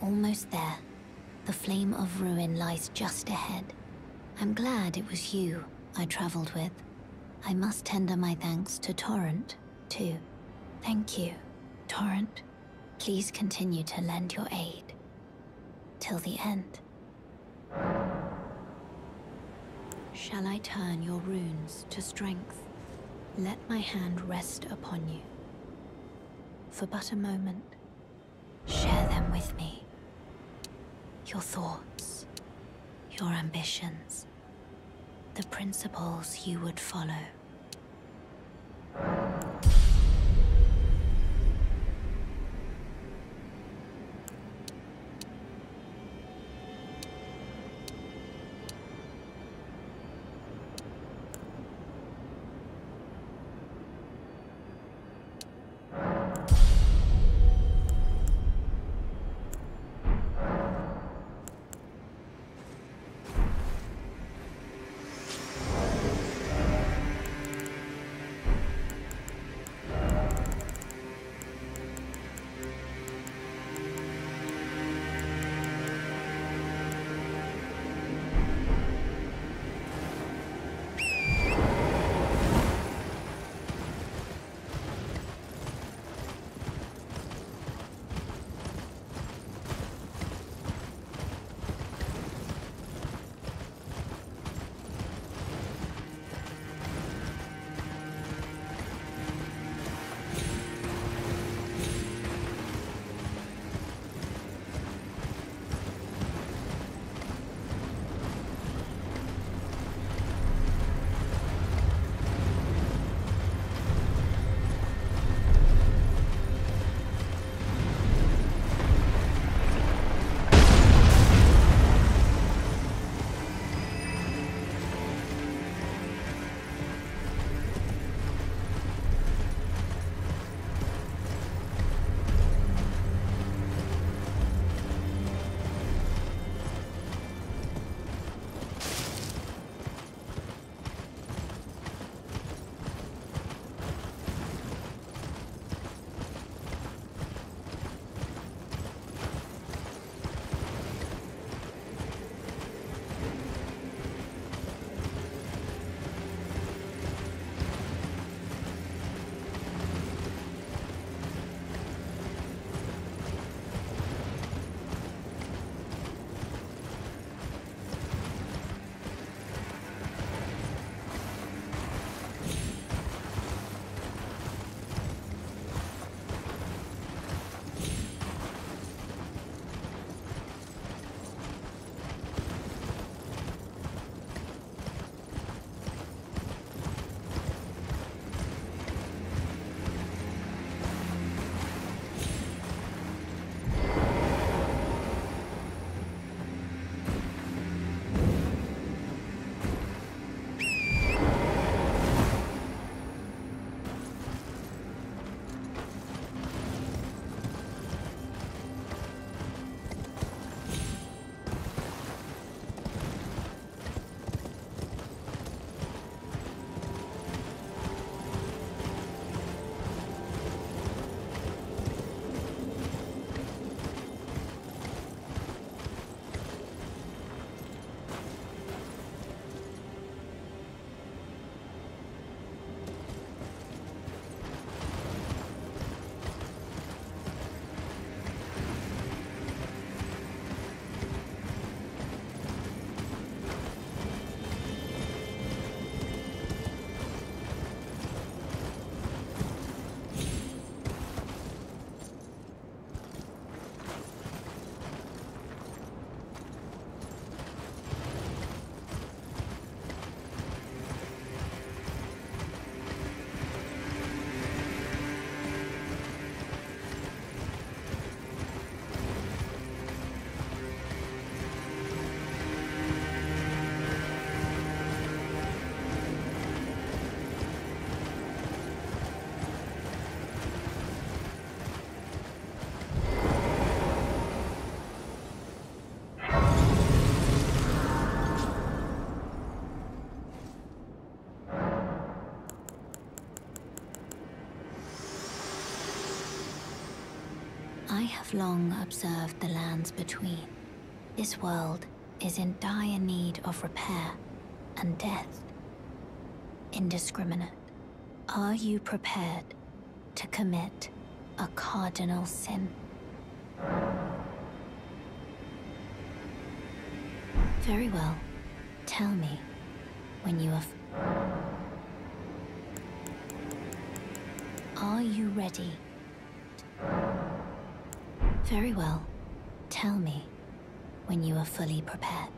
We're almost there. The flame of ruin lies just ahead. I'm glad it was you I traveled with. I must tender my thanks to Torrent, too. Thank you, Torrent. Please continue to lend your aid. Till the end. Shall I turn your runes to strength? Let my hand rest upon you. For but a moment. Share them with me. Your thoughts, your ambitions, the principles you would follow. Long observed the lands between. This world is in dire need of repair and death. Indiscriminate. Are you prepared to commit a cardinal sin? Very well. Tell me when you have. Are you ready? Very well. Tell me when you are fully prepared.